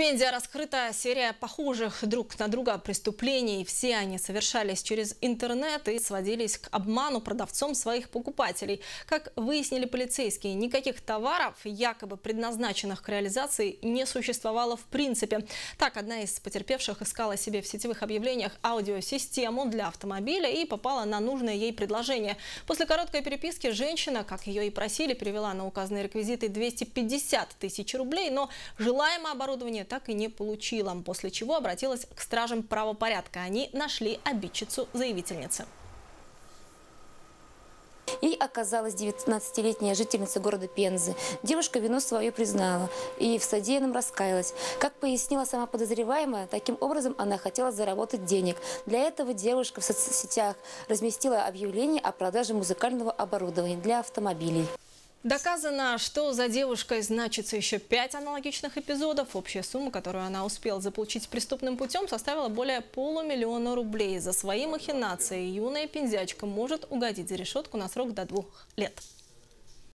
Пензе раскрыта серия похожих друг на друга преступлений. Все они совершались через интернет и сводились к обману продавцом своих покупателей. Как выяснили полицейские, никаких товаров, якобы предназначенных к реализации, не существовало в принципе. Так, одна из потерпевших искала себе в сетевых объявлениях аудиосистему для автомобиля и попала на нужное ей предложение. После короткой переписки женщина, как ее и просили, перевела на указанные реквизиты 250 тысяч рублей, но желаемое оборудование так и не получила, после чего обратилась к стражам правопорядка. Они нашли обидчицу заявительницы. Ей оказалась 19-летняя жительница города Пензы. Девушка вину свою признала и в содеянном раскаялась. Как пояснила сама подозреваемая, таким образом она хотела заработать денег. Для этого девушка в соцсетях разместила объявление о продаже музыкального оборудования для автомобилей. Доказано, что за девушкой значится еще пять аналогичных эпизодов. Общая сумма, которую она успела заполучить преступным путем, составила более полумиллиона рублей. За свои махинации юная пензячка может угодить за решетку на срок до двух лет.